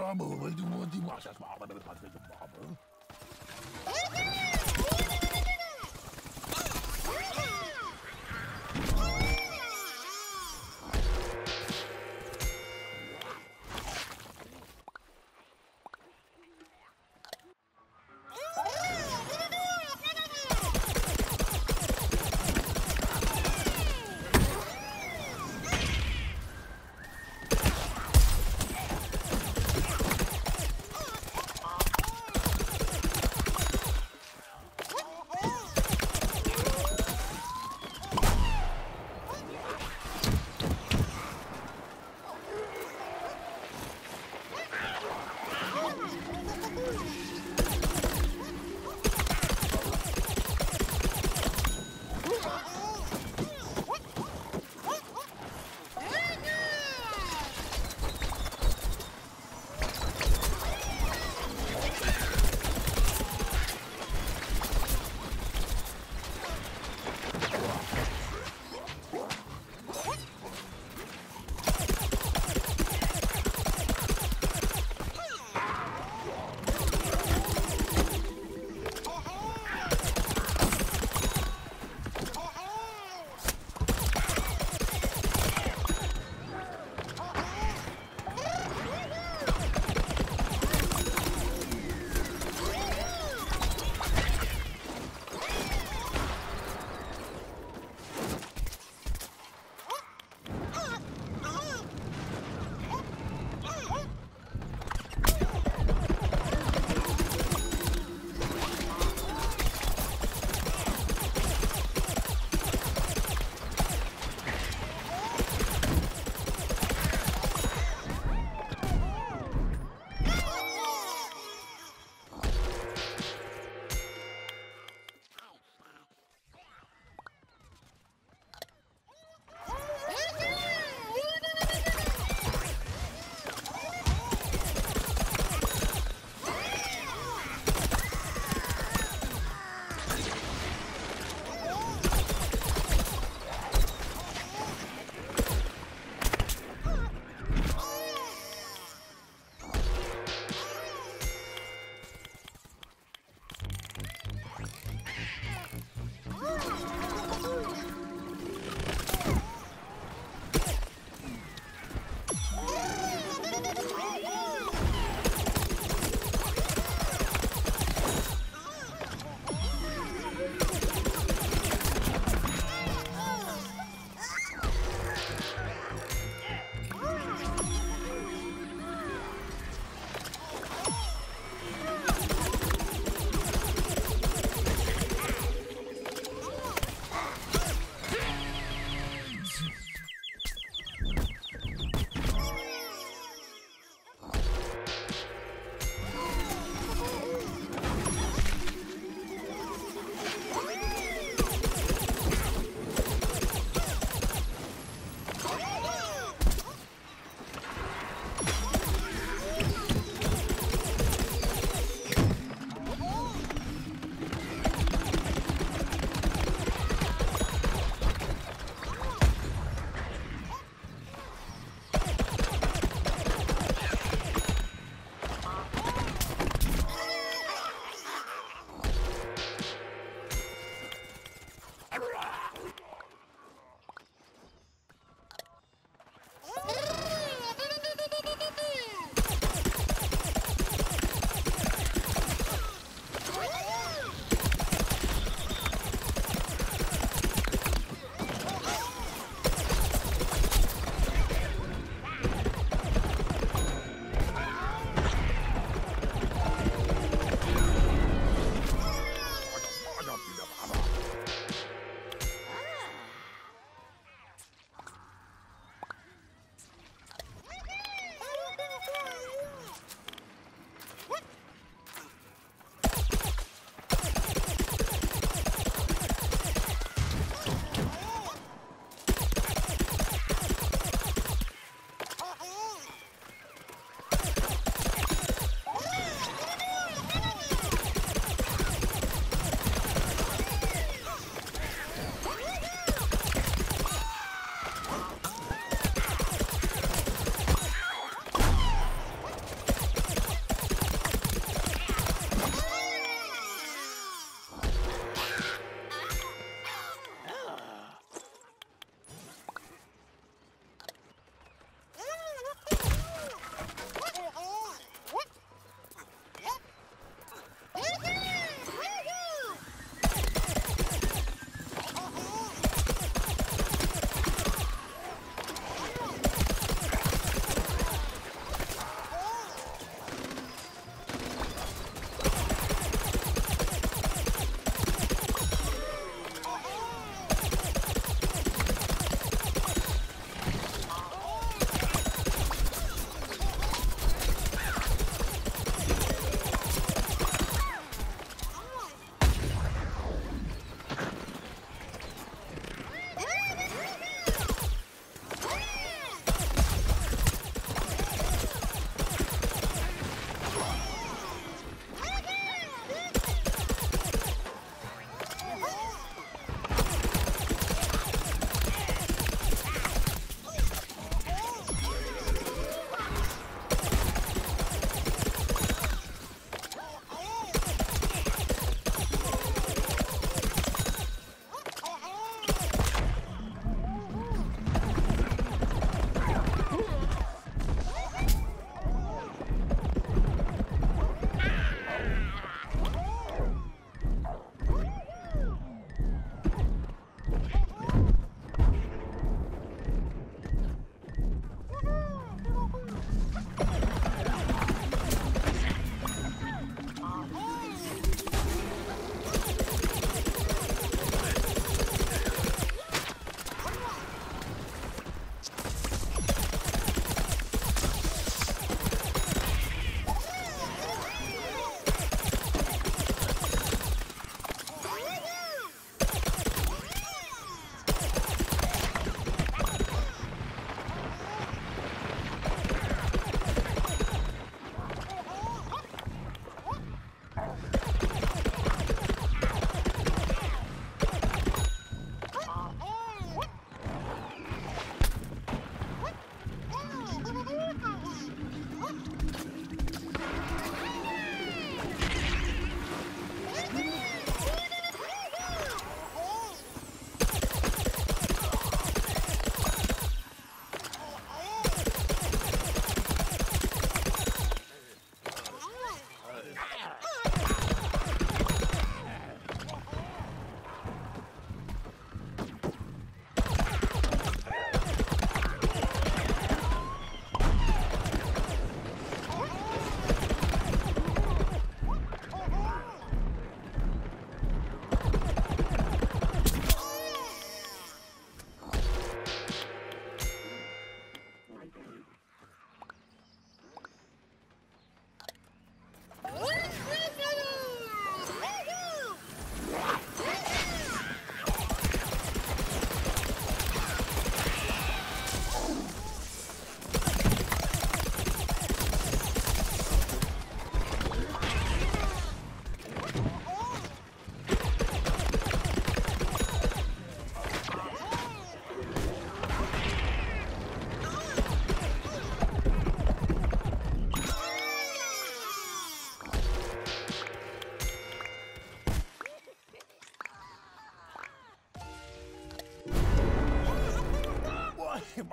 Bravo, Oh!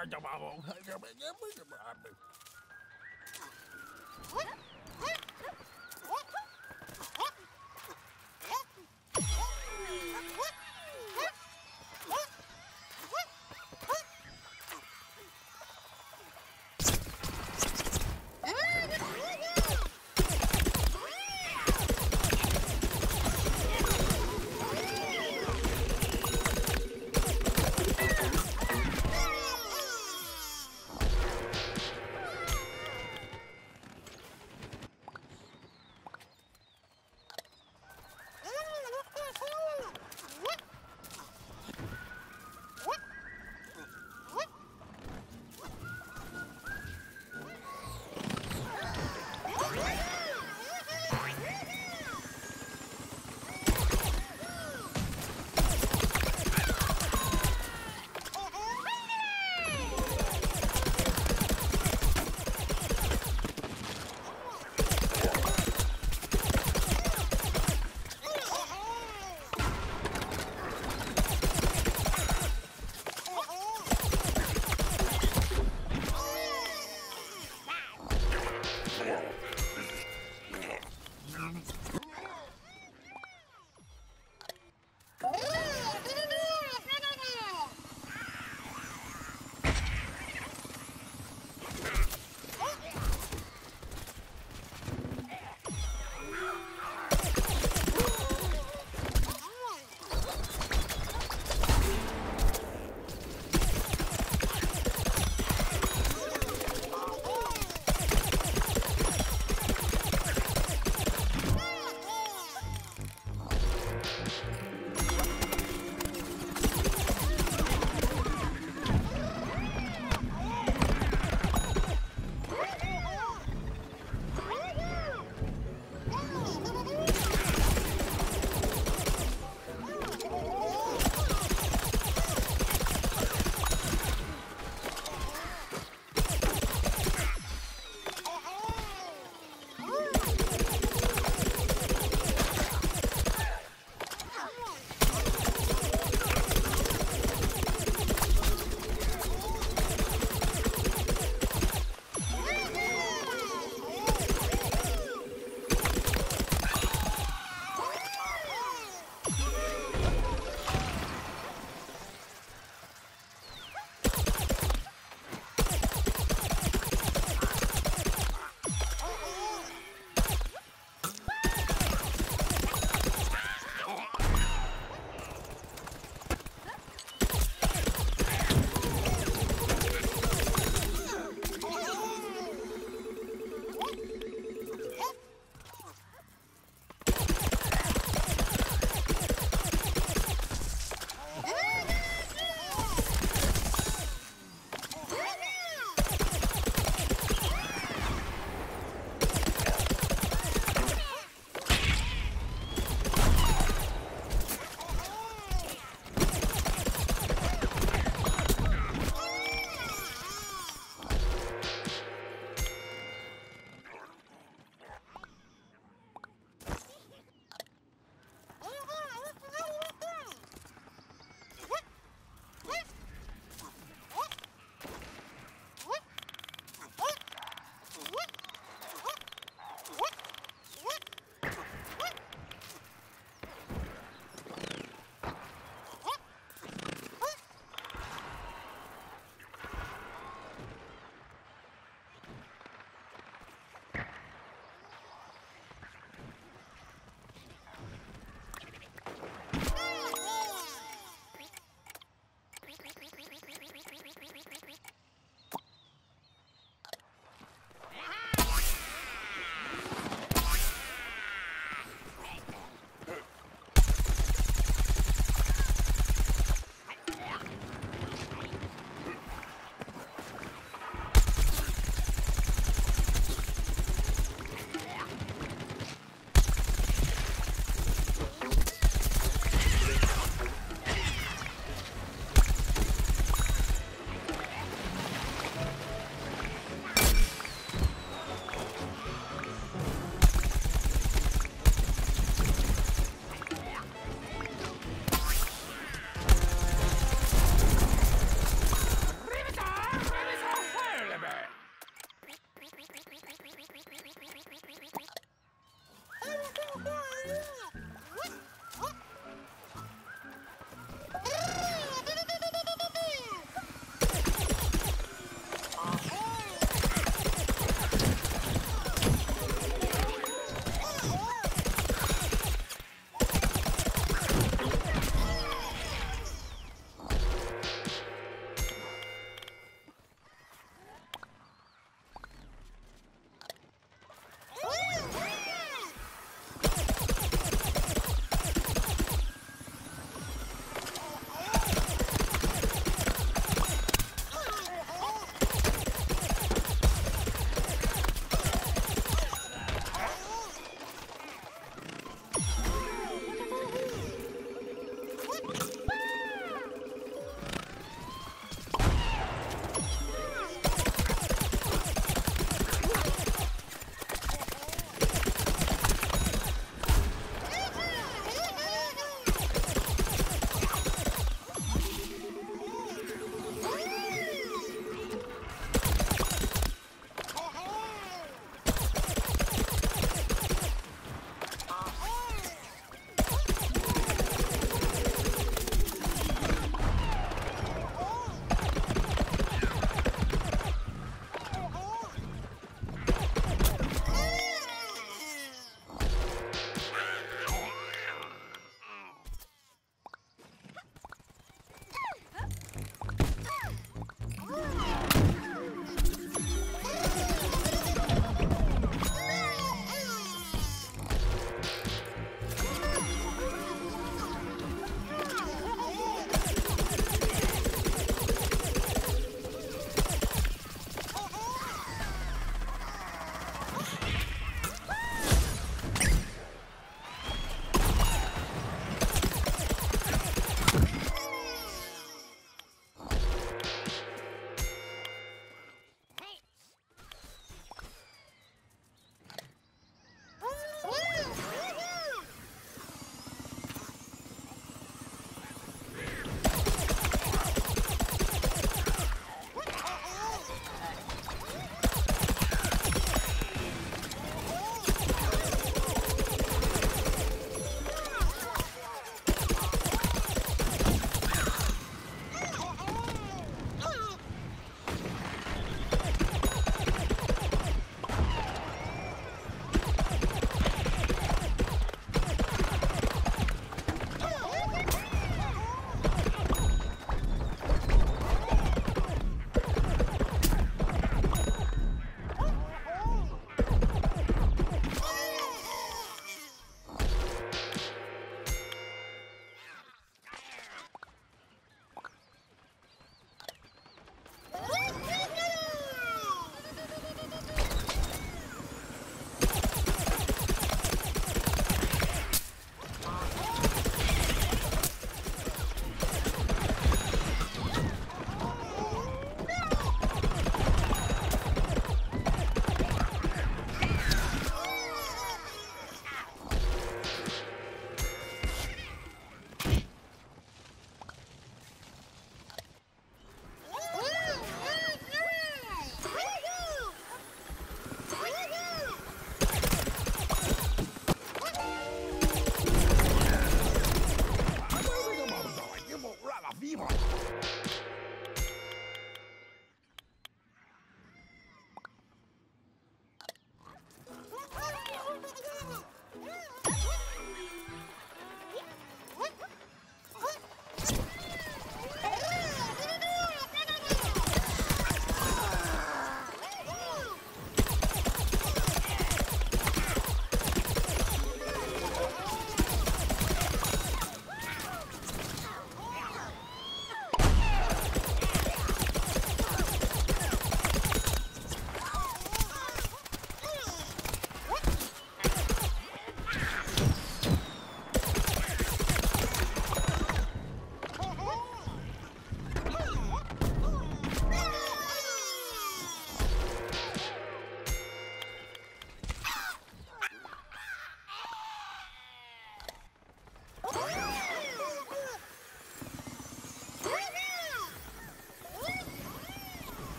hard